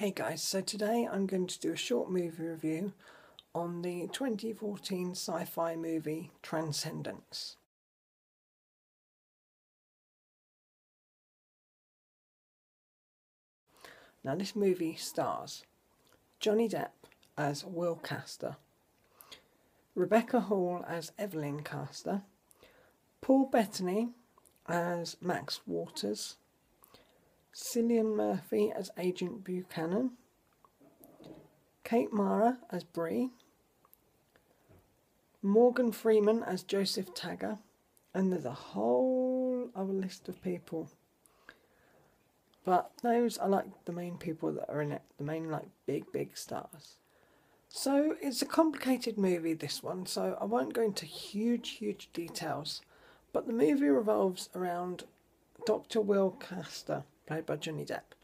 Hey guys, so today I'm going to do a short movie review on the 2014 sci fi movie Transcendence. Now, this movie stars Johnny Depp as Will Caster, Rebecca Hall as Evelyn Caster, Paul Bettany as Max Waters, Cillian Murphy as Agent Buchanan, Kate Mara as Bree, Morgan Freeman as Joseph Tagger, and there's a whole other list of people. But those are like the main people that are in it, the main like big, big stars. So it's a complicated movie, this one, so I won't go into huge, huge details. But the movie revolves around Dr. Will Caster, played by Johnny Depp.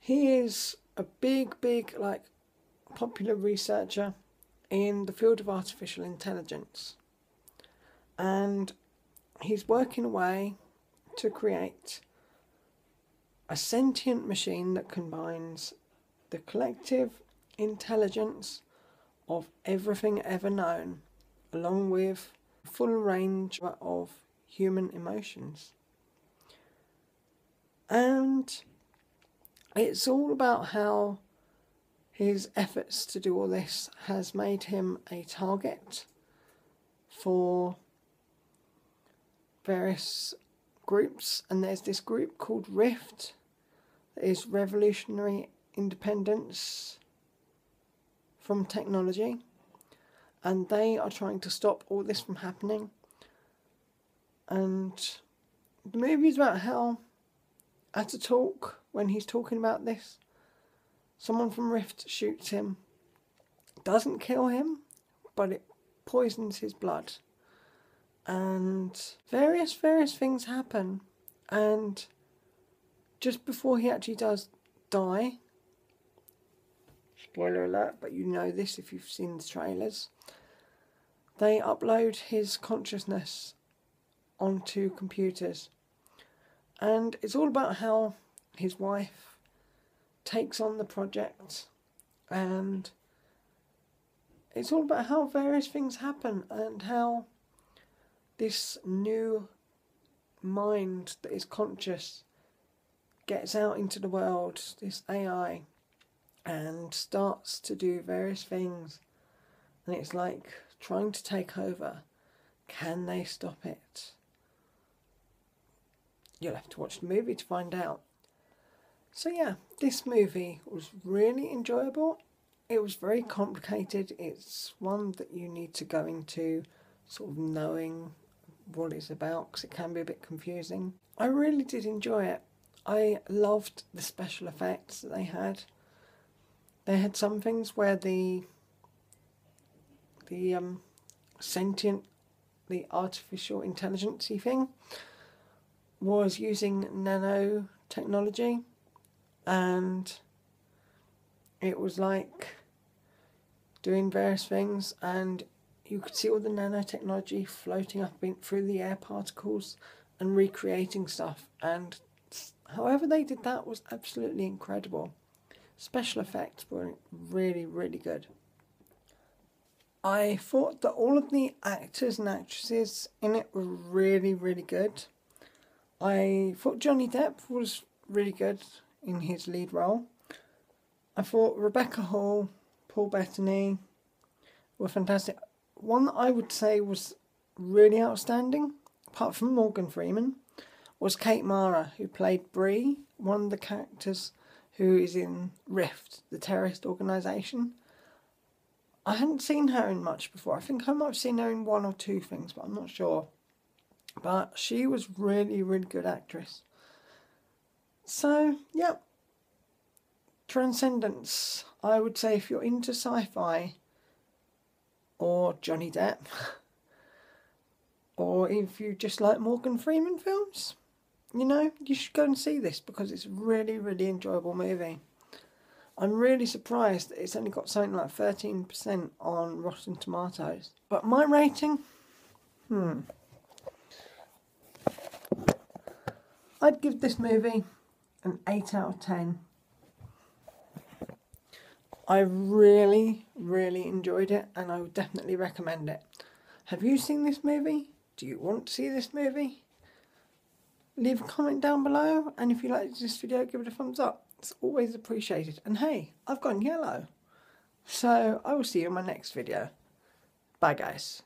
He is a big, big, like, popular researcher in the field of artificial intelligence. And he's working away to create a sentient machine that combines the collective intelligence of everything ever known, along with full range of human emotions. And it's all about how his efforts to do all this has made him a target for various groups. And there's this group called Rift that is revolutionary independence from technology. And they are trying to stop all this from happening. And the movie is about how at a talk when he's talking about this. Someone from Rift shoots him. Doesn't kill him but it poisons his blood. And various various things happen. And just before he actually does die spoiler alert but you know this if you've seen the trailers they upload his consciousness onto computers and it's all about how his wife takes on the project and it's all about how various things happen and how this new mind that is conscious gets out into the world, this AI, and starts to do various things. And it's like trying to take over. Can they stop it? You'll have to watch the movie to find out. So, yeah, this movie was really enjoyable. It was very complicated. It's one that you need to go into sort of knowing what it's about because it can be a bit confusing. I really did enjoy it. I loved the special effects that they had. They had some things where the the um, sentient, the artificial intelligence thing was using nanotechnology and it was like doing various things and you could see all the nanotechnology floating up in, through the air particles and recreating stuff. And however they did that was absolutely incredible. Special effects were really, really good. I thought that all of the actors and actresses in it were really, really good. I thought Johnny Depp was really good in his lead role. I thought Rebecca Hall, Paul Bettany were fantastic one that I would say was really outstanding, apart from Morgan Freeman, was Kate Mara, who played Bree, one of the characters who is in Rift, the terrorist organisation. I hadn't seen her in much before. I think I might have seen her in one or two things, but I'm not sure. But she was really, really good actress. So, yeah. Transcendence. I would say if you're into sci fi, or Johnny Depp, or if you just like Morgan Freeman films, you know, you should go and see this because it's a really, really enjoyable movie. I'm really surprised that it's only got something like 13% on Rotten Tomatoes. But my rating, hmm. I'd give this movie an 8 out of 10. I really, really enjoyed it and I would definitely recommend it. Have you seen this movie? Do you want to see this movie? Leave a comment down below and if you liked this video give it a thumbs up. It's always appreciated. And hey, I've gone yellow. So I will see you in my next video. Bye guys.